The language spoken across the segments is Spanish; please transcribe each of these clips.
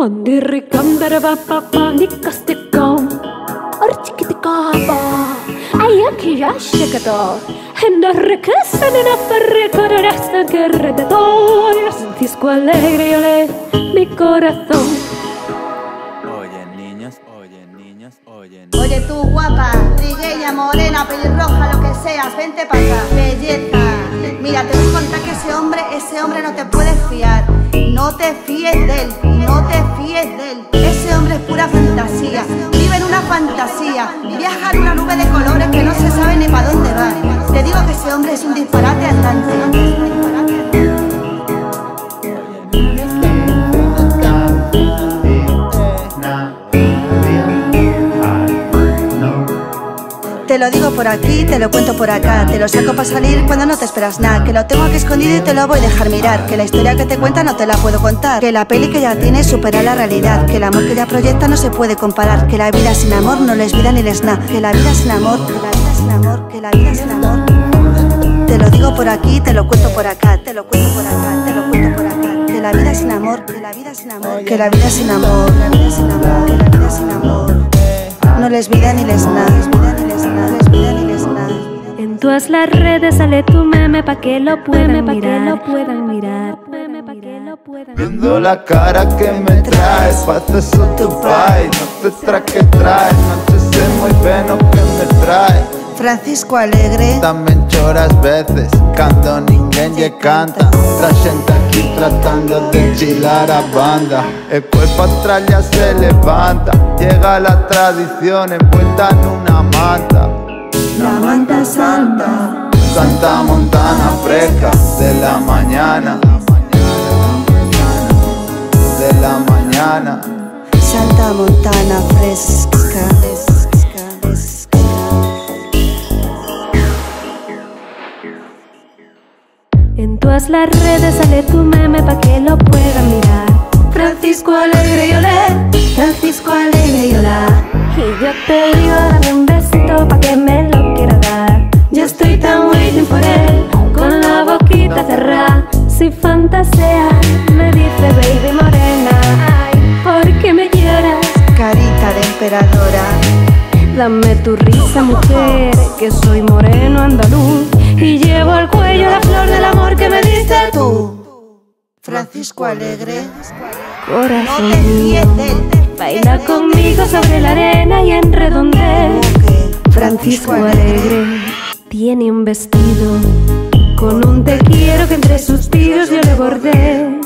Ondirikandara nikastikam Archikitikaba Ayakiyashikato Hendarrekessanina perrecorarasta que alrededor Francisco alegre yo le mi corazón Oye niños, oye niños, oye Oye tú guapa, trigueña, morena, pelirroja, lo que seas, vente para acá, belleza. Mira, te voy a contar que ese hombre, ese hombre no te puedes fiar No te fíes de él, no te fíes de él. Ese hombre es pura fantasía, vive en una fantasía Viaja en una nube de colores que no se sabe ni para dónde va. Te digo que ese hombre es un disparate andante lo digo por aquí, te lo cuento por acá Te lo saco para salir cuando no te esperas nada Que lo tengo aquí escondido y te lo voy a dejar mirar Que la historia que te cuenta no te la puedo contar Que la peli que ya tiene supera la realidad Que el amor que ya proyecta no se puede comparar Que la vida sin amor no les vida ni les nada Que la vida sin amor, que la vida sin amor, que la vida sin amor Te lo digo por aquí, te lo cuento por acá Te lo cuento por acá, te lo cuento por acá Que la vida sin amor, que la vida sin amor Que la vida sin amor, la vida sin amor, que la vida sin amor no les vida ni les nada, les vida ni les nada, les vida ni les nada. En todas las redes sale tu meme pa' que lo puedan mirar. Que lo puedan mirar. Pa' que lo puedan Viendo la cara que me traes, pasa eso tu pai No te tra que traes, no te sé muy bien lo que me trae Francisco Alegre, También choras veces, cando ninguén lle canta. La xente aquí tratando de chilar a banda. El cuerpo atrás ya se levanta Llega la tradición envuelta en una manta. La manta santa. Santa Montana fresca de la mañana. De la mañana. Santa Montana fresca. Todas las redes sale tu meme pa' que lo puedan mirar. Francisco Alegre y olé, Francisco Alegre y olá. Y yo te digo, dame un besito pa' que me lo quiera dar. Yo estoy tan waiting por él, con la boquita cerrada. Si fantasea, me dice baby morena. Ay, ¿por qué me lloras? Carita de emperadora, Dame tu risa, mujer, que soy moreno andaluz y llevo Francisco Alegre, corazón mío. Baila conmigo sobre la arena y en redondel. Francisco Alegre tiene un vestido con un te quiero que entre suspiros yo le bordé.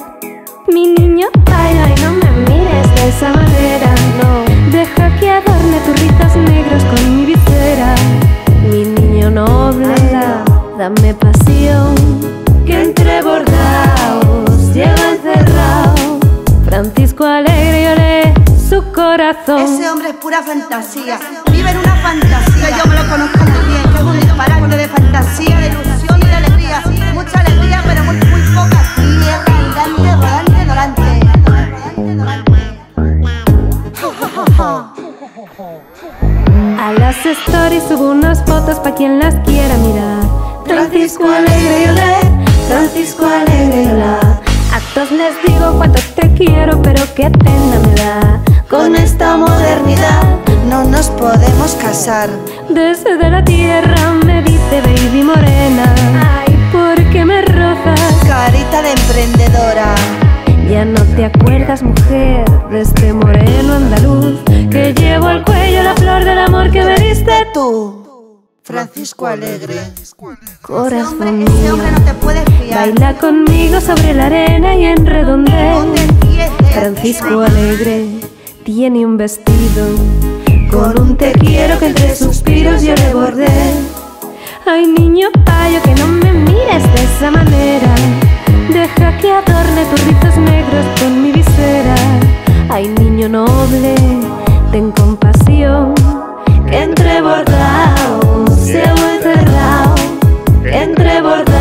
Mi niño baila y no me mires de esa manera, no. Deja que adorne tus rizos negros con mi visera. Mi niño noble, dame pasión, Francisco Alegre y olé su corazón. Ese hombre es pura fantasía, vive en una fantasía. Yo me lo conozco muy bien, que es un disparate de fantasía, de ilusión y de alegría. Mucha alegría, pero muy, muy poca tierra, andante, rodante, dorante. A las stories subo unas fotos pa' quien las quiera mirar. Francisco Alegre y olé, Francisco Alegre y olá. A todos les digo cuánto te quiero, me da. Con esta modernidad no nos podemos casar. Desde de la tierra me dice baby morena. Ay, ¿por qué me rozas? Carita de emprendedora, Ya no te acuerdas, mujer, de este moreno andaluz que llevo al cuello la flor del amor que me diste tú. Francisco Alegre, ese corazón hombre, ese hombre no mío. te puedes fiar. Baila conmigo sobre la arena y en redondel. Francisco Alegre tiene un vestido con un te quiero que entre suspiros yo le bordé. Ay, niño payo, que no me mires de esa manera. Deja que adorne tus rizos negros con mi visera. Ay, niño noble, ten compasión. Que entre bordados se ha enterrado. Entre bordados